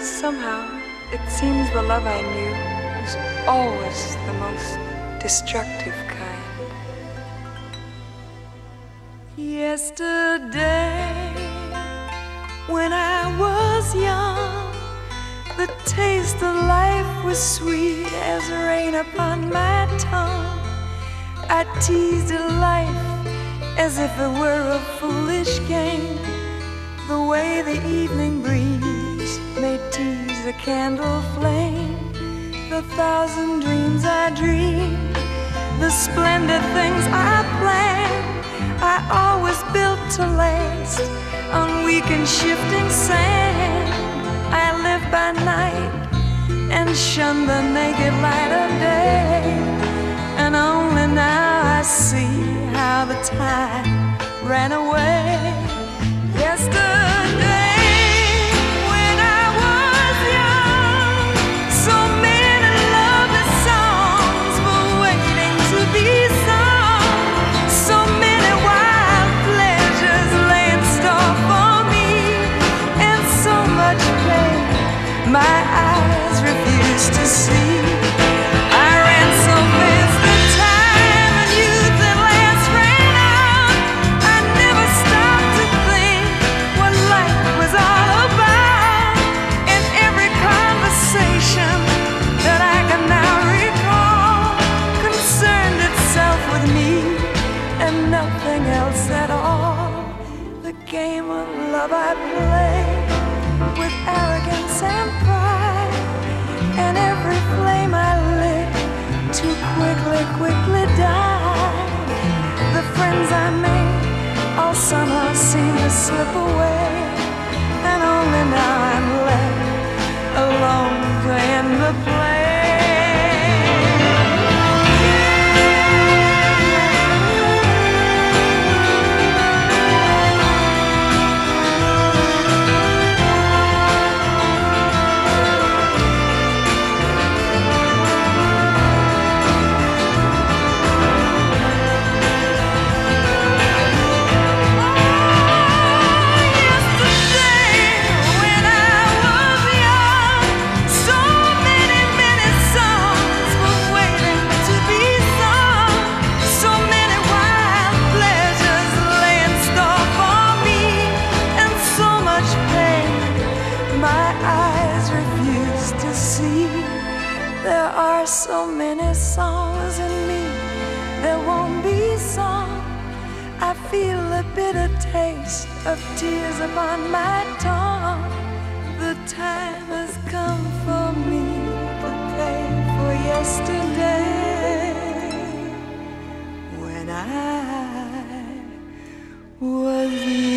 somehow it seems the love I knew was always the most destructive kind. Yesterday, when I was young, the taste of life was sweet as rain upon my tongue. I teased life as if it were a foolish game. The way the evening breeze a candle flame. The thousand dreams I dreamed, the splendid things I planned, I always built to last on weak and shifting sand. I live by night and shun the naked light of day. And only now I see how the time ran away. Yesterday. Much pain my eyes refused to see. I ran so fast time and youth at last ran out. I never stopped to think what life was all about. Every conversation that I can now recall concerned itself with me and nothing else at all. The game of love I played with arrogance and pride, and every flame I lit too quickly, quickly died. The friends I made all somehow seem to slip away, and only now I'm left alone There are so many songs in me. There won't be song. I feel a bitter taste of tears upon my tongue. The time has come for me to pay for yesterday when I was.